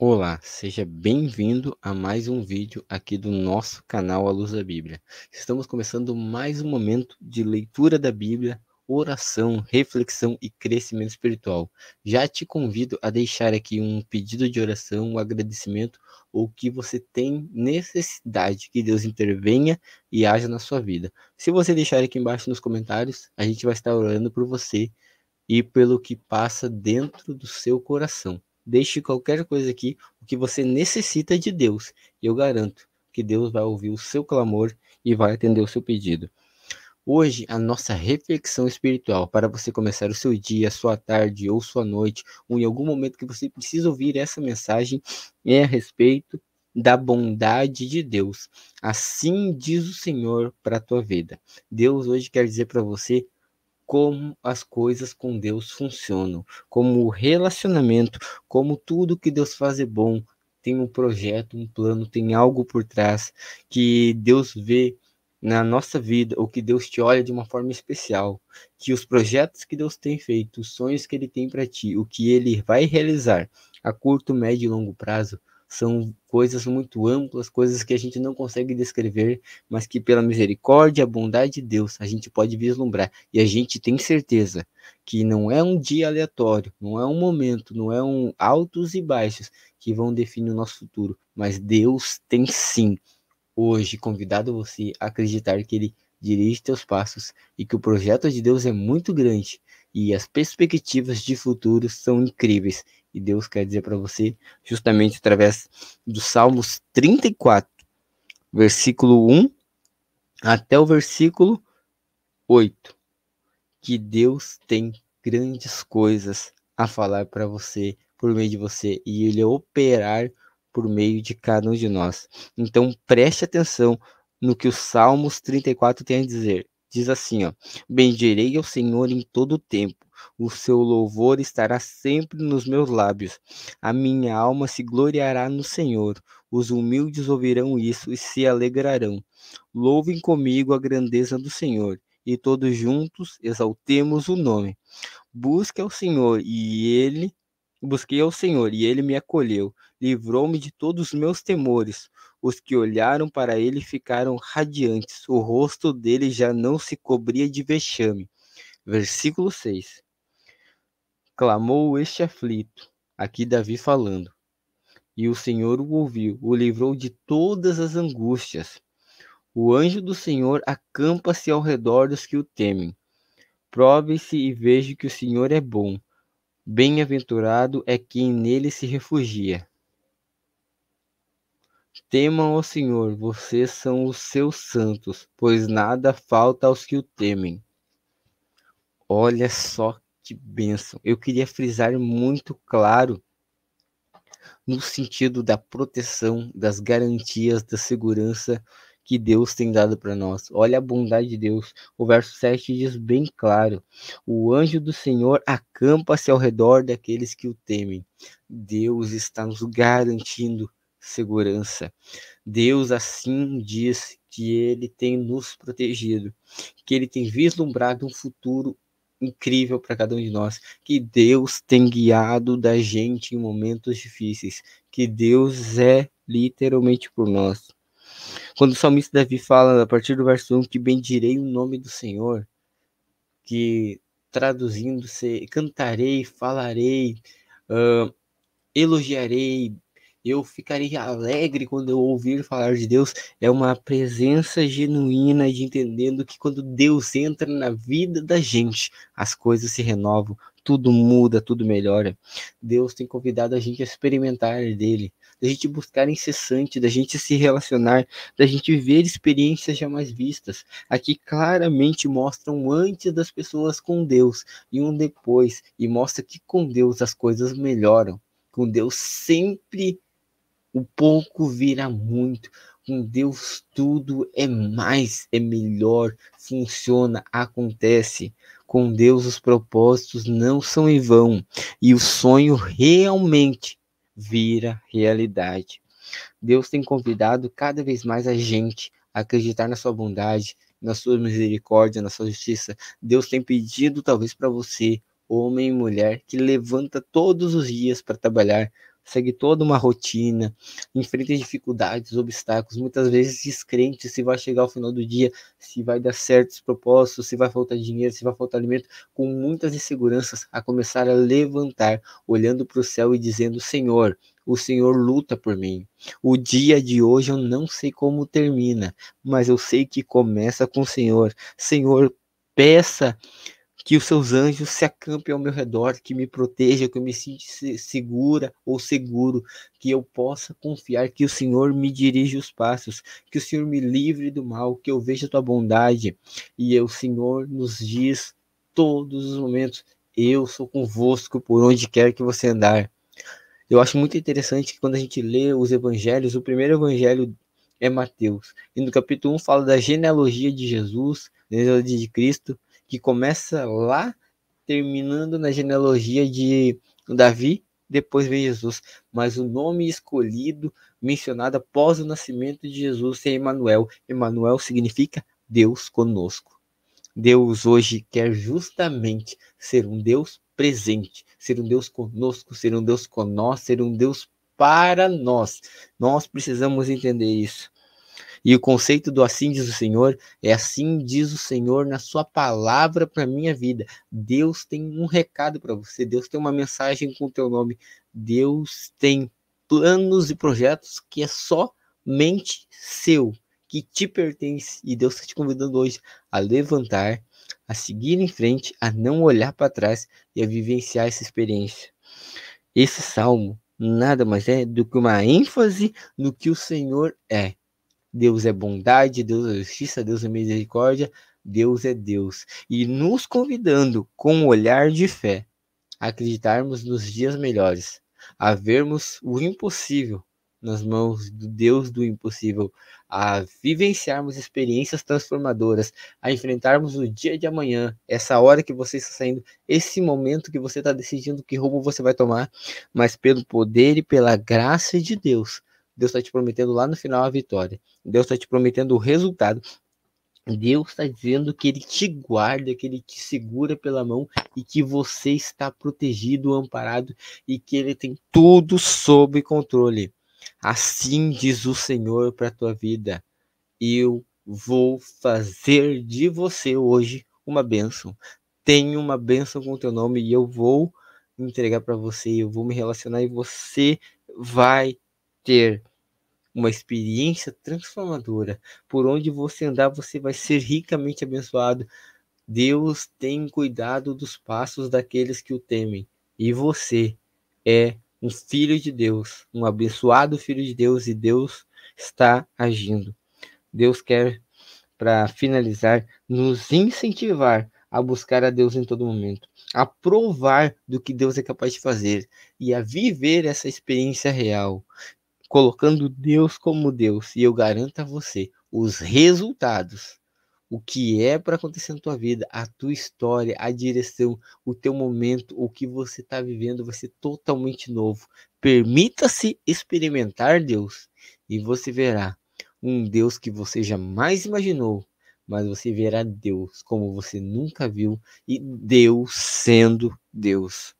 Olá, seja bem-vindo a mais um vídeo aqui do nosso canal A Luz da Bíblia. Estamos começando mais um momento de leitura da Bíblia, oração, reflexão e crescimento espiritual. Já te convido a deixar aqui um pedido de oração, um agradecimento ou que você tem necessidade que Deus intervenha e haja na sua vida. Se você deixar aqui embaixo nos comentários, a gente vai estar orando por você e pelo que passa dentro do seu coração. Deixe qualquer coisa aqui, o que você necessita de Deus. E eu garanto que Deus vai ouvir o seu clamor e vai atender o seu pedido. Hoje, a nossa reflexão espiritual para você começar o seu dia, sua tarde ou sua noite, ou em algum momento que você precisa ouvir essa mensagem, é a respeito da bondade de Deus. Assim diz o Senhor para a tua vida. Deus hoje quer dizer para você como as coisas com Deus funcionam, como o relacionamento, como tudo que Deus faz é bom, tem um projeto, um plano, tem algo por trás que Deus vê na nossa vida, ou que Deus te olha de uma forma especial, que os projetos que Deus tem feito, os sonhos que ele tem para ti, o que ele vai realizar a curto, médio e longo prazo, são coisas muito amplas, coisas que a gente não consegue descrever, mas que pela misericórdia a bondade de Deus a gente pode vislumbrar. E a gente tem certeza que não é um dia aleatório, não é um momento, não é um altos e baixos que vão definir o nosso futuro, mas Deus tem sim hoje convidado você a acreditar que ele dirige teus passos e que o projeto de Deus é muito grande e as perspectivas de futuro são incríveis e Deus quer dizer para você, justamente através dos Salmos 34, versículo 1 até o versículo 8, que Deus tem grandes coisas a falar para você, por meio de você, e Ele operar por meio de cada um de nós. Então preste atenção no que os Salmos 34 tem a dizer. Diz assim, ó: Bendirei ao Senhor em todo o tempo o seu louvor estará sempre nos meus lábios. A minha alma se gloriará no Senhor. Os humildes ouvirão isso e se alegrarão. Louvem comigo a grandeza do Senhor, e todos juntos exaltemos o nome. Busque ao Senhor, e ele busquei ao Senhor, e ele me acolheu. Livrou-me de todos os meus temores. Os que olharam para ele ficaram radiantes. O rosto dele já não se cobria de vexame. Versículo 6 clamou este aflito. Aqui Davi falando. E o Senhor o ouviu, o livrou de todas as angústias. O anjo do Senhor acampa-se ao redor dos que o temem. Prove-se e veja que o Senhor é bom. Bem-aventurado é quem nele se refugia. Temam ao Senhor, vocês são os seus santos, pois nada falta aos que o temem. Olha só que bênção. Eu queria frisar muito claro no sentido da proteção, das garantias, da segurança que Deus tem dado para nós. Olha a bondade de Deus. O verso 7 diz bem claro: O anjo do Senhor acampa-se ao redor daqueles que o temem. Deus está nos garantindo segurança. Deus assim diz que ele tem nos protegido, que ele tem vislumbrado um futuro incrível para cada um de nós, que Deus tem guiado da gente em momentos difíceis, que Deus é literalmente por nós. Quando o salmista Davi fala a partir do verso 1 que bendirei o nome do Senhor, que traduzindo se cantarei, falarei, uh, elogiarei, eu ficarei alegre quando eu ouvir falar de Deus. É uma presença genuína de entendendo que quando Deus entra na vida da gente, as coisas se renovam, tudo muda, tudo melhora. Deus tem convidado a gente a experimentar dele, da gente buscar incessante, da gente se relacionar, da gente ver experiências jamais vistas. Aqui claramente mostra um antes das pessoas com Deus e um depois, e mostra que com Deus as coisas melhoram. Com Deus sempre o pouco vira muito. Com Deus tudo é mais, é melhor, funciona, acontece. Com Deus os propósitos não são em vão e o sonho realmente vira realidade. Deus tem convidado cada vez mais a gente a acreditar na sua bondade, na sua misericórdia, na sua justiça. Deus tem pedido talvez para você, homem e mulher, que levanta todos os dias para trabalhar, segue toda uma rotina, enfrenta dificuldades, obstáculos, muitas vezes descrente se vai chegar ao final do dia, se vai dar certos propósitos, se vai faltar dinheiro, se vai faltar alimento, com muitas inseguranças, a começar a levantar, olhando para o céu e dizendo: Senhor, o Senhor luta por mim. O dia de hoje eu não sei como termina, mas eu sei que começa com o Senhor. Senhor, peça que os seus anjos se acampem ao meu redor, que me proteja, que eu me sinta segura ou seguro, que eu possa confiar que o Senhor me dirige os passos, que o Senhor me livre do mal, que eu veja tua bondade. E o Senhor nos diz todos os momentos: eu sou convosco por onde quer que você andar. Eu acho muito interessante que quando a gente lê os evangelhos, o primeiro evangelho é Mateus. E no capítulo 1 fala da genealogia de Jesus, de Cristo, que começa lá, terminando na genealogia de Davi, depois vem Jesus. Mas o nome escolhido, mencionado após o nascimento de Jesus, é Emanuel. Emanuel significa Deus conosco. Deus hoje quer justamente ser um Deus presente, ser um Deus conosco, ser um Deus conosco, ser um Deus para nós. Nós precisamos entender isso. E o conceito do assim diz o Senhor é assim diz o Senhor na sua palavra para minha vida. Deus tem um recado para você, Deus tem uma mensagem com o teu nome. Deus tem planos e projetos que é somente seu, que te pertence e Deus está te convidando hoje a levantar, a seguir em frente, a não olhar para trás e a vivenciar essa experiência. Esse salmo nada mais é do que uma ênfase no que o Senhor é. Deus é bondade, Deus é justiça, Deus é misericórdia, Deus é Deus. E nos convidando com um olhar de fé a acreditarmos nos dias melhores, a vermos o impossível nas mãos do Deus do impossível, a vivenciarmos experiências transformadoras, a enfrentarmos o dia de amanhã, essa hora que você está saindo, esse momento que você está decidindo que rumo você vai tomar, mas pelo poder e pela graça de Deus, Deus está te prometendo lá no final a vitória. Deus está te prometendo o resultado. Deus está dizendo que Ele te guarda, que Ele te segura pela mão e que você está protegido, amparado e que Ele tem tudo sob controle. Assim diz o Senhor para a tua vida: Eu vou fazer de você hoje uma bênção. Tenho uma bênção com o teu nome e eu vou entregar para você. Eu vou me relacionar e você vai ter uma experiência transformadora. Por onde você andar, você vai ser ricamente abençoado. Deus tem cuidado dos passos daqueles que o temem. E você é um filho de Deus, um abençoado filho de Deus, e Deus está agindo. Deus quer, para finalizar, nos incentivar a buscar a Deus em todo momento, a provar do que Deus é capaz de fazer e a viver essa experiência real, colocando Deus como Deus. E eu garanto a você, os resultados o que é para acontecer na tua vida, a tua história, a direção, o teu momento, o que você está vivendo vai ser totalmente novo. Permita-se experimentar Deus e você verá um Deus que você jamais imaginou, mas você verá Deus como você nunca viu e Deus sendo Deus.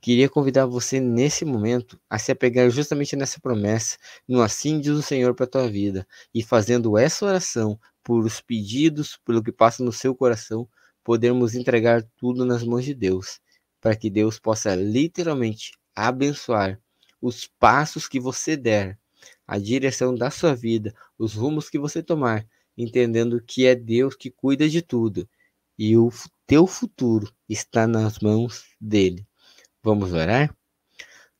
Queria convidar você nesse momento a se apegar justamente nessa promessa, no assim diz o Senhor para a tua vida, e fazendo essa oração por os pedidos, pelo que passa no seu coração, podermos entregar tudo nas mãos de Deus, para que Deus possa literalmente abençoar os passos que você der, a direção da sua vida, os rumos que você tomar, entendendo que é Deus que cuida de tudo e o teu futuro está nas mãos dele. Vamos orar?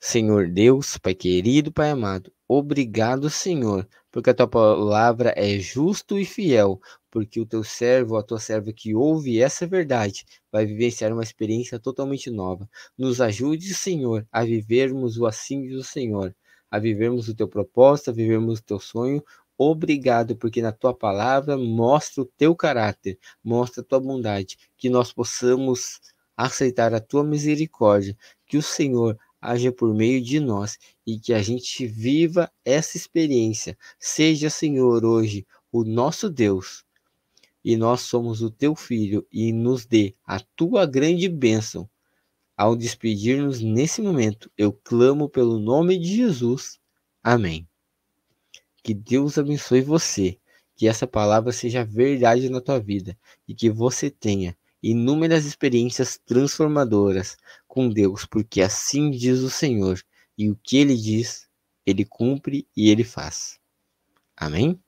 Senhor Deus, Pai querido, Pai amado, obrigado, Senhor, porque a tua palavra é justo e fiel, porque o teu servo, a tua serva que ouve essa verdade, vai vivenciar uma experiência totalmente nova. Nos ajude, Senhor, a vivermos o assim do Senhor, a vivermos o teu propósito, a vivermos o teu sonho. Obrigado, porque na tua palavra mostra o teu caráter, mostra a tua bondade, que nós possamos aceitar a tua misericórdia, que o Senhor haja por meio de nós e que a gente viva essa experiência. Seja, Senhor, hoje o nosso Deus e nós somos o teu filho e nos dê a tua grande bênção Ao despedir-nos nesse momento, eu clamo pelo nome de Jesus. Amém. Que Deus abençoe você, que essa palavra seja verdade na tua vida e que você tenha inúmeras experiências transformadoras com Deus, porque assim diz o Senhor, e o que ele diz, ele cumpre e ele faz. Amém?